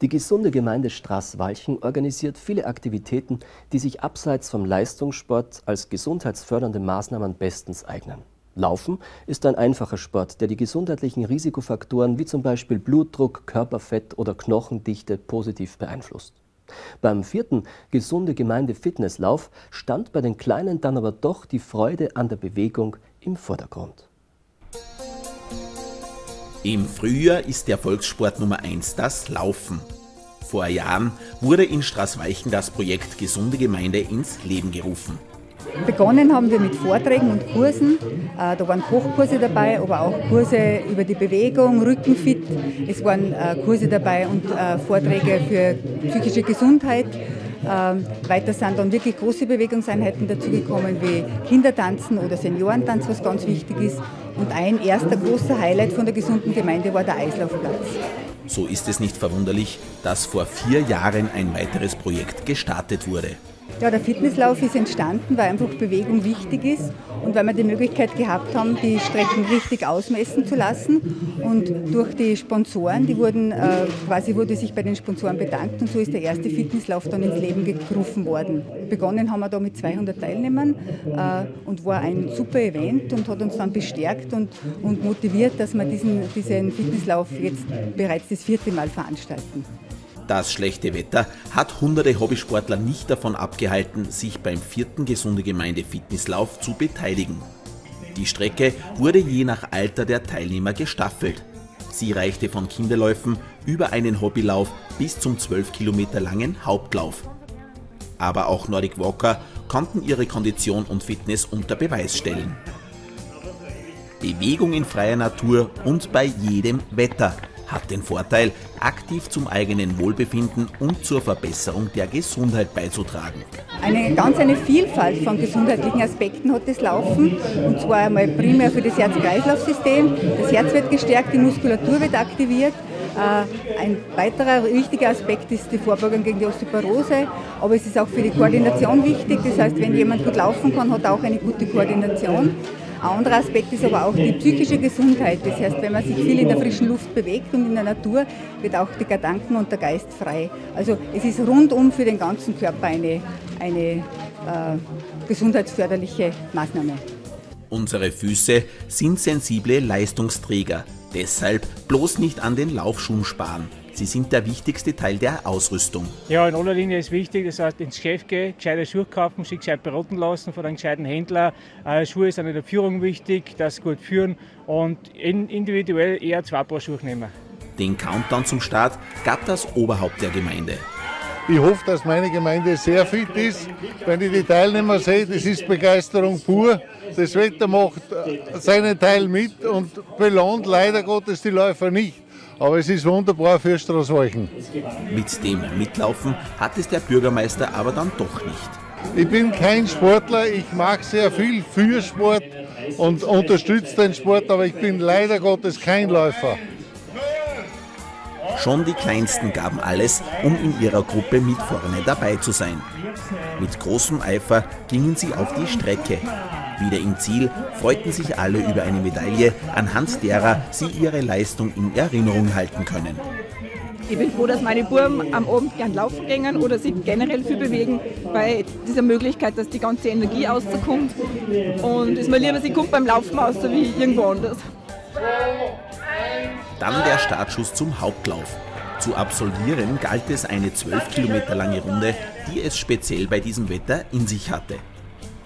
Die gesunde Gemeinde Straßwalchen organisiert viele Aktivitäten, die sich abseits vom Leistungssport als gesundheitsfördernde Maßnahmen bestens eignen. Laufen ist ein einfacher Sport, der die gesundheitlichen Risikofaktoren wie zum Beispiel Blutdruck, Körperfett oder Knochendichte positiv beeinflusst. Beim vierten Gesunde Gemeinde Fitnesslauf stand bei den Kleinen dann aber doch die Freude an der Bewegung im Vordergrund. Im Frühjahr ist der Volkssport Nummer 1 das Laufen. Vor Jahren wurde in Straßweichen das Projekt Gesunde Gemeinde ins Leben gerufen. Begonnen haben wir mit Vorträgen und Kursen. Äh, da waren Kochkurse dabei, aber auch Kurse über die Bewegung, Rückenfit. Es waren äh, Kurse dabei und äh, Vorträge für psychische Gesundheit. Ähm, weiter sind dann wirklich große Bewegungseinheiten dazugekommen, wie Kindertanzen oder Seniorentanz, was ganz wichtig ist. Und ein erster großer Highlight von der gesunden Gemeinde war der Eislaufplatz. So ist es nicht verwunderlich, dass vor vier Jahren ein weiteres Projekt gestartet wurde. Ja, der Fitnesslauf ist entstanden, weil einfach Bewegung wichtig ist und weil wir die Möglichkeit gehabt haben, die Strecken richtig ausmessen zu lassen. Und durch die Sponsoren, die wurden äh, quasi wurde sich bei den Sponsoren bedankt und so ist der erste Fitnesslauf dann ins Leben gerufen worden. Begonnen haben wir da mit 200 Teilnehmern äh, und war ein super Event und hat uns dann bestärkt und, und motiviert, dass wir diesen, diesen Fitnesslauf jetzt bereits das vierte Mal veranstalten. Das schlechte Wetter hat hunderte Hobbysportler nicht davon abgehalten, sich beim vierten Gesunde Gemeinde Fitnesslauf zu beteiligen. Die Strecke wurde je nach Alter der Teilnehmer gestaffelt. Sie reichte von Kinderläufen über einen Hobbylauf bis zum 12 Kilometer langen Hauptlauf. Aber auch Nordic Walker konnten ihre Kondition und Fitness unter Beweis stellen. Bewegung in freier Natur und bei jedem Wetter hat den Vorteil, aktiv zum eigenen Wohlbefinden und zur Verbesserung der Gesundheit beizutragen. Eine ganz eine Vielfalt von gesundheitlichen Aspekten hat das Laufen und zwar einmal primär für das Herz-Kreislauf-System. Das Herz wird gestärkt, die Muskulatur wird aktiviert. Äh, ein weiterer wichtiger Aspekt ist die Vorbeugung gegen die Osteoporose, aber es ist auch für die Koordination wichtig. Das heißt, wenn jemand gut laufen kann, hat er auch eine gute Koordination. Ein anderer Aspekt ist aber auch die psychische Gesundheit. Das heißt, wenn man sich viel in der frischen Luft bewegt und in der Natur, wird auch die Gedanken und der Geist frei. Also es ist rundum für den ganzen Körper eine, eine äh, gesundheitsförderliche Maßnahme. Unsere Füße sind sensible Leistungsträger. Deshalb bloß nicht an den Laufschuhen sparen. Sie sind der wichtigste Teil der Ausrüstung. Ja, in aller Linie ist wichtig, das heißt ins Geschäft gehen, gescheite Schuhe kaufen, sich gescheit beraten lassen von einem gescheiten Händler. Äh, Schuhe sind in der Führung wichtig, das gut führen und individuell eher zwei Paar Schuhe nehmen. Den Countdown zum Start gab das Oberhaupt der Gemeinde. Ich hoffe, dass meine Gemeinde sehr fit ist. Wenn ich die Teilnehmer sehe, das ist Begeisterung pur. Das Wetter macht seinen Teil mit und belohnt leider Gottes die Läufer nicht. Aber es ist wunderbar für Straßwalchen. Mit dem Mitlaufen hat es der Bürgermeister aber dann doch nicht. Ich bin kein Sportler, ich mag sehr viel für Sport und unterstütze den Sport, aber ich bin leider Gottes kein Läufer. Schon die Kleinsten gaben alles, um in ihrer Gruppe mit vorne dabei zu sein. Mit großem Eifer gingen sie auf die Strecke. Wieder im Ziel freuten sich alle über eine Medaille, anhand derer sie ihre Leistung in Erinnerung halten können. Ich bin froh, dass meine Buben am Abend gern laufen gehen oder sich generell viel bewegen, bei dieser Möglichkeit, dass die ganze Energie rauskommt. Und es ist mir lieber, sie kommt beim Laufen aus, wie irgendwo anders. Dann der Startschuss zum Hauptlauf. Zu absolvieren galt es eine 12 Kilometer lange Runde, die es speziell bei diesem Wetter in sich hatte.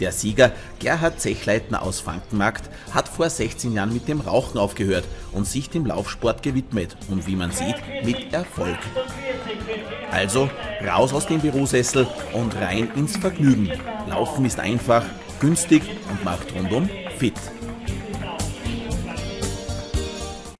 Der Sieger, Gerhard Zechleitner aus Frankenmarkt, hat vor 16 Jahren mit dem Rauchen aufgehört und sich dem Laufsport gewidmet und wie man sieht, mit Erfolg. Also raus aus dem Bürosessel und rein ins Vergnügen. Laufen ist einfach, günstig und macht rundum fit.